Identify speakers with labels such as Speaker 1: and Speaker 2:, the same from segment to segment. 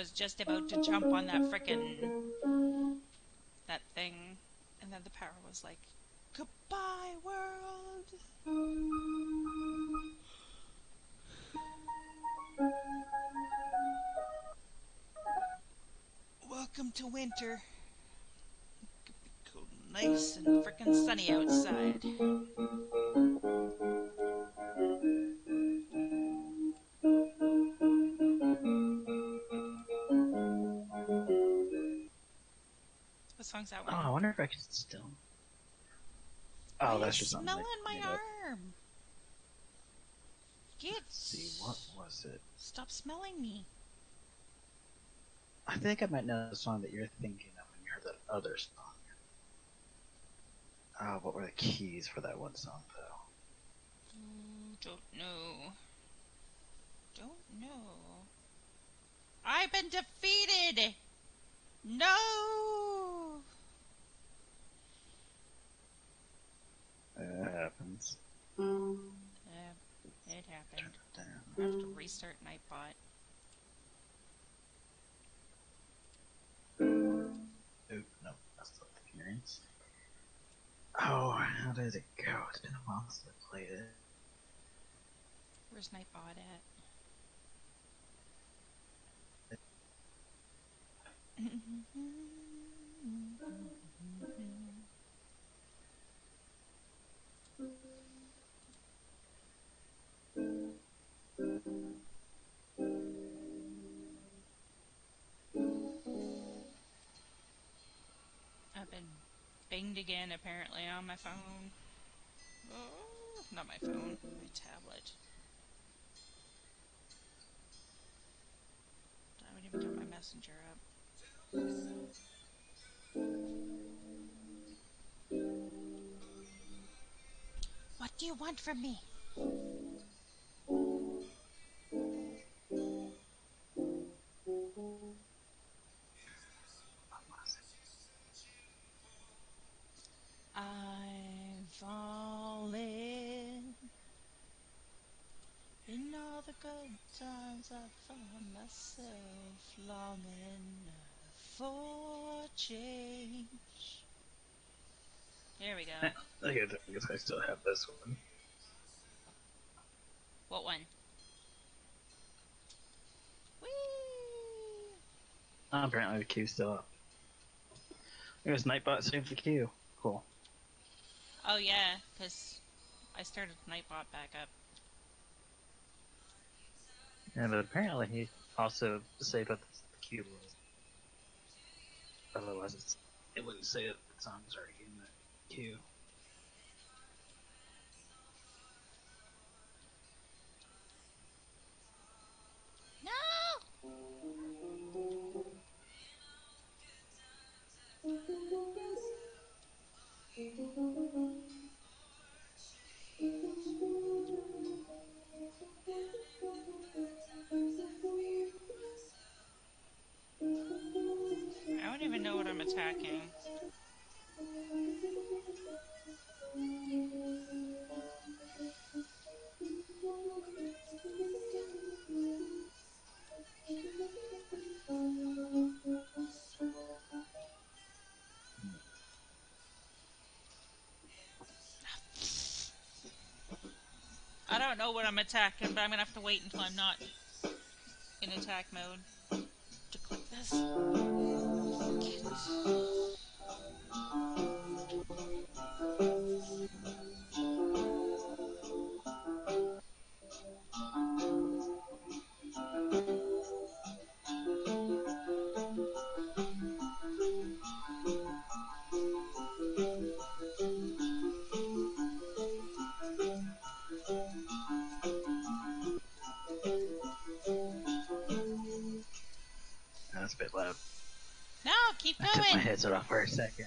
Speaker 1: was just about to jump on that frickin' that thing, and then the power was like, "Goodbye, world." Welcome to winter. It Could be cool, nice and frickin' sunny outside. What song's that
Speaker 2: Oh,
Speaker 1: one?
Speaker 2: I wonder if I could still. Oh, that's just something.
Speaker 1: smelling
Speaker 2: I
Speaker 1: my arm. Get.
Speaker 2: Let's see, what was it?
Speaker 1: Stop smelling me.
Speaker 2: I think I might know the song that you're thinking of when you heard that other song. Oh, what were the keys for that one song, though?
Speaker 1: Ooh, Don't know. Don't know. I've been defeated. No. Happened.
Speaker 2: Turn it down.
Speaker 1: I have to mm. restart Nightbot.
Speaker 2: Oop, no, that's not the appearance. Oh, how did it go? It's been a while since I played it.
Speaker 1: Where's Nightbot at? binged again apparently on my phone. Oh, not my phone, my tablet. I haven't even got my messenger up. What do you want from me? Found myself longing for change. Here we go.
Speaker 2: I guess I still have this one.
Speaker 1: what one? Whee!
Speaker 2: Oh, apparently the queue's still up. It was Nightbot saved the queue. Cool.
Speaker 1: Oh yeah, because I started Nightbot back up.
Speaker 2: Yeah, but apparently he also saved what the queue was. Otherwise, it wouldn't say that the song's already in the queue.
Speaker 1: Don't know what I'm attacking, but I'm gonna have to wait until I'm not in attack mode to click this.
Speaker 2: My head's off for a second.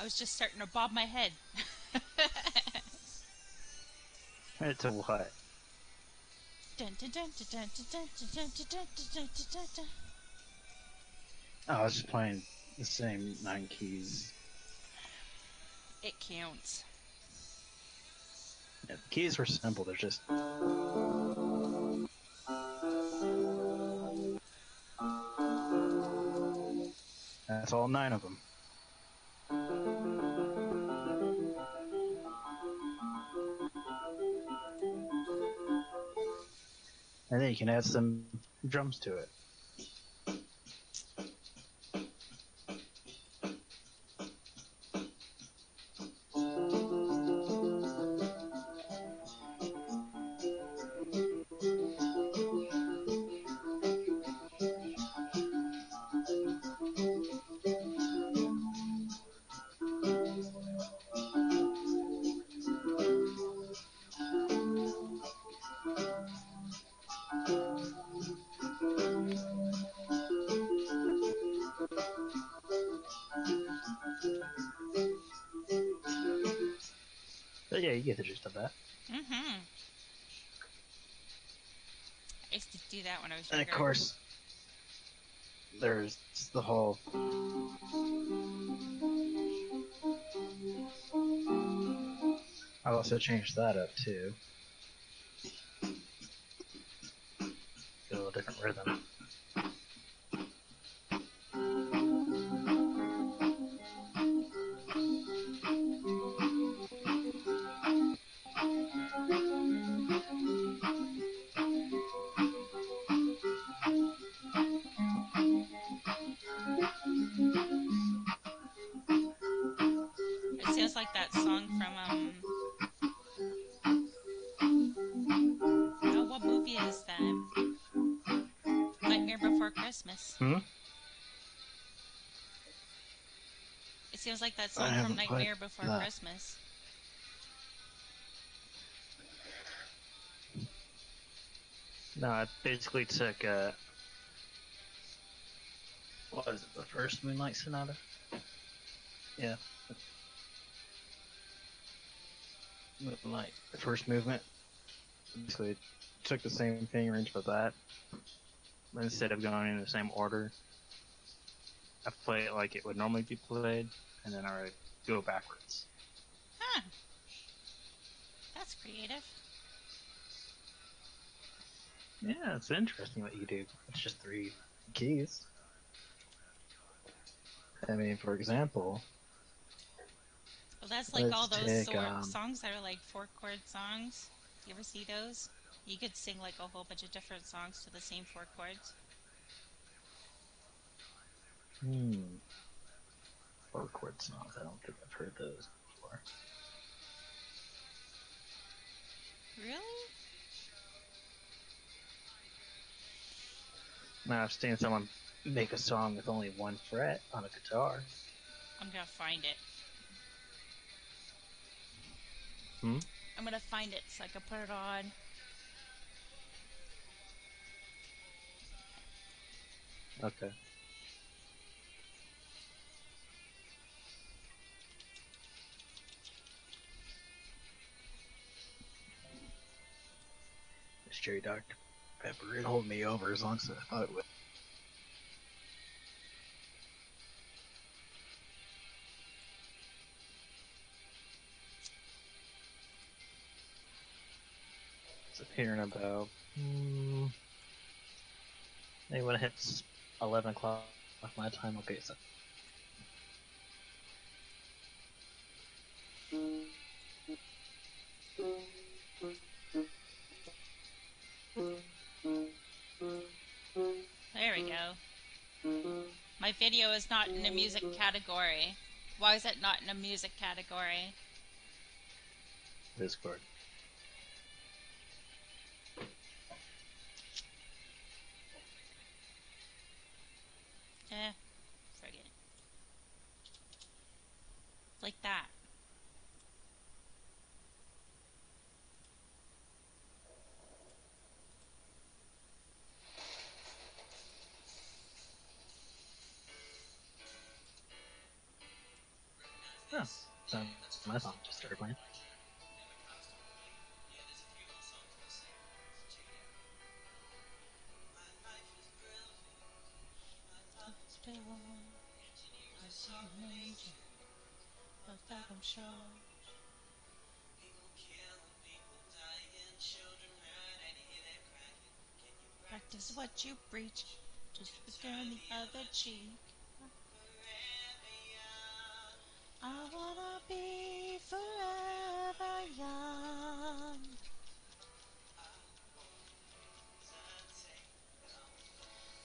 Speaker 1: I was just starting to bob my head. Turn it to
Speaker 2: what? I was just playing the same nine keys.
Speaker 1: It counts.
Speaker 2: Yeah, the keys were simple. They're just that's all nine of them. And then you can add some drums to it. Yeah, you get the gist of that.
Speaker 1: Mm-hmm. I used to do that when I was
Speaker 2: And of course, there's the whole. I also changed that up too. Get a little different rhythm.
Speaker 1: It sounds like that song from um. Oh, what movie is that? Nightmare Before Christmas.
Speaker 2: Hmm?
Speaker 1: It sounds like that song from
Speaker 2: haven't played
Speaker 1: Nightmare Before
Speaker 2: that.
Speaker 1: Christmas.
Speaker 2: No, I basically took uh Was it, the first Moonlight Sonata? Yeah. Moonlight, the first movement. Basically took the same thing, arranged for that. But instead of going in the same order, I play it like it would normally be played, and then I would go backwards.
Speaker 1: Huh. That's creative.
Speaker 2: Yeah, it's interesting what you do. It's just three keys. I mean, for example,
Speaker 1: Well, that's like
Speaker 2: Let's
Speaker 1: all those
Speaker 2: take, um,
Speaker 1: songs that are like four chord songs. You ever see those? You could sing like a whole bunch of different songs to the same four chords.
Speaker 2: hmm, four chord songs. I don't think I've heard those before.
Speaker 1: Really?
Speaker 2: Now I've seen someone make a song with only one fret on a guitar.
Speaker 1: I'm gonna find it.
Speaker 2: Hmm?
Speaker 1: I'm gonna find it so I can put it on.
Speaker 2: Okay. This cherry Dr. Pepper, it hold me over as long as I thought it would. Here in about. Hmm, maybe when it hits 11 o'clock my time, okay, so.
Speaker 1: There we go. My video is not in the music category. Why is it not in the music category?
Speaker 2: Discord. So my song just started playing.
Speaker 1: Practice what you preach, just turn the other cheek. I wanna be forever young.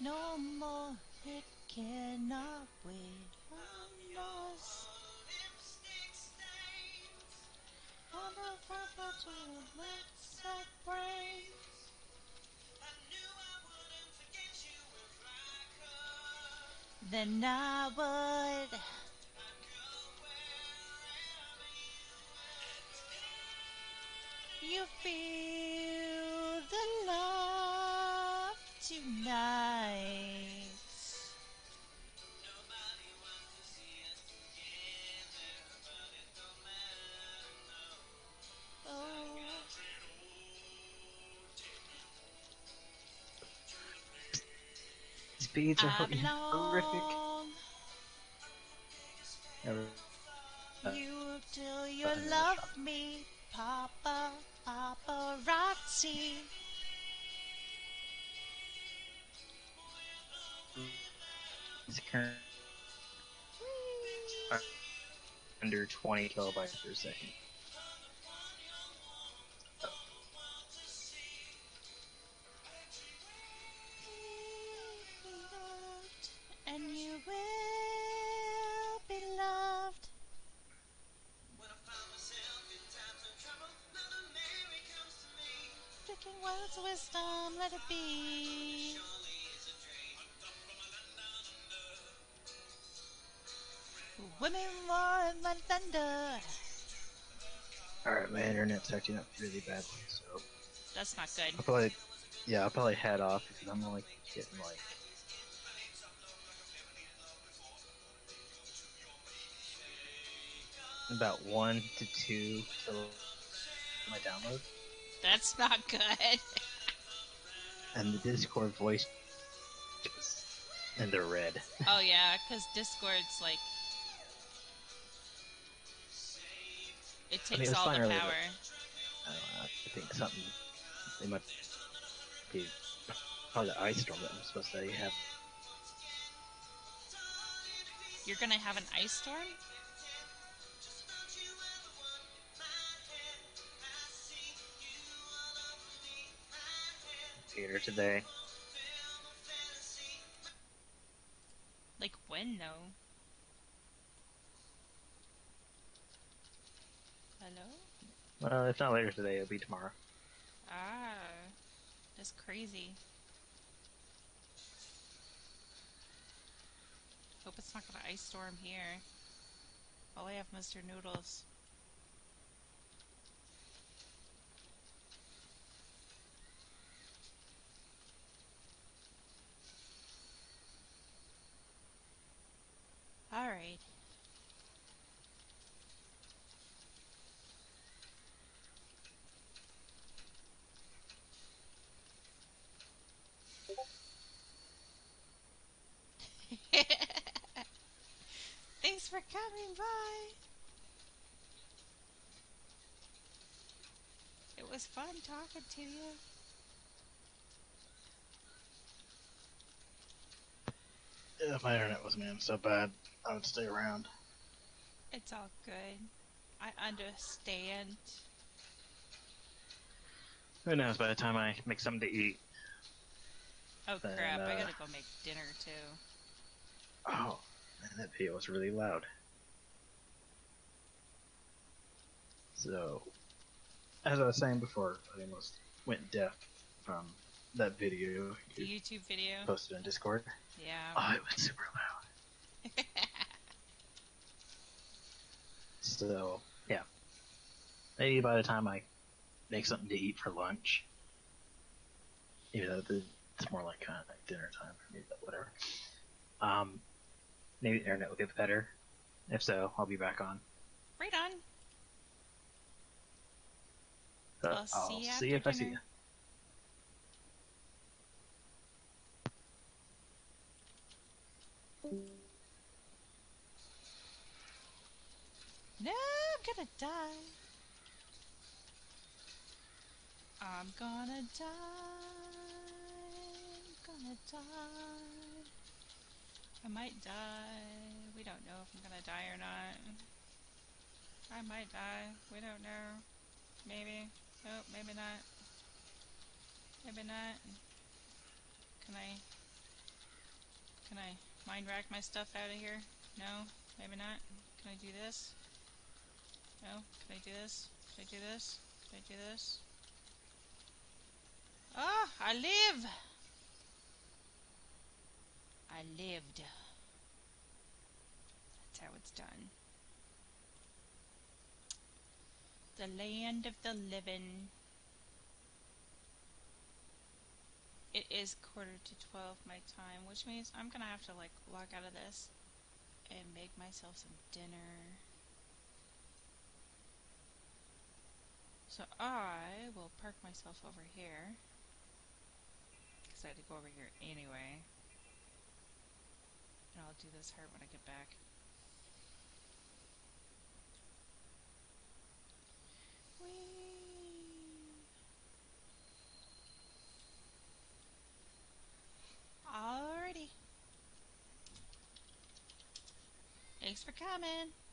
Speaker 1: No more, it cannot wait. I'm lost. On the porch with a let's brain. Then I would. You feel the love tonight. Oh,
Speaker 2: Speeds are fucking horrific. Under 20 kilobytes per second.
Speaker 1: Women more than thunder.
Speaker 2: Alright, my internet's acting up really badly, so
Speaker 1: That's not good.
Speaker 2: I'll probably, yeah, I'll probably head off because I'm only getting like about one to two till my download,
Speaker 1: That's not good.
Speaker 2: and the Discord voice And in the red.
Speaker 1: oh yeah, because Discord's like it
Speaker 2: I mean,
Speaker 1: takes
Speaker 2: it
Speaker 1: all the
Speaker 2: earlier,
Speaker 1: power.
Speaker 2: I don't know. I think something they might be probably the ice storm that I'm supposed to have.
Speaker 1: You're gonna have an ice storm?
Speaker 2: Theater today.
Speaker 1: Like when though?
Speaker 2: Well, if not later today, it'll be tomorrow.
Speaker 1: Ah, that's crazy. Hope it's not gonna ice storm here. All I have Mr. Noodles. Alright. Thanks for coming by. It was fun talking to you.
Speaker 2: If my internet wasn't being so bad, I would stay around.
Speaker 1: It's all good. I understand.
Speaker 2: Who knows? By the time I make something to eat,
Speaker 1: Oh
Speaker 2: Then,
Speaker 1: crap, I
Speaker 2: uh,
Speaker 1: gotta go make dinner too.
Speaker 2: oh, man, that video was really loud. So, as I was saying before, I almost went deaf from that video
Speaker 1: The
Speaker 2: you
Speaker 1: YouTube video?
Speaker 2: posted on Discord.
Speaker 1: Yeah.
Speaker 2: Oh, it went super loud. So, yeah. Maybe by the time I make something to eat for lunch, even though it's more like kind of like dinner time for me, but whatever. Um, maybe the internet will get better. If so, I'll be back on.
Speaker 1: right on.
Speaker 2: So
Speaker 1: I'll see
Speaker 2: I'll
Speaker 1: you
Speaker 2: see
Speaker 1: after
Speaker 2: if I see
Speaker 1: dinner.
Speaker 2: you.
Speaker 1: gonna die. I'm gonna die. I'm gonna die. I might die. We don't know if I'm gonna die or not. I might die. We don't know. Maybe. Nope, maybe not. Maybe not. Can I... Can I mind rack my stuff out of here? No? Maybe not? Can I do this? No? Can I do this? Can I do this? Can I do this? Ah! I live! I lived. That's how it's done. The land of the living. It is quarter to twelve my time, which means I'm gonna have to like log out of this and make myself some dinner. So I will park myself over here because I had to go over here anyway. And I'll do this heart when I get back. Whee! Alrighty. Thanks for coming.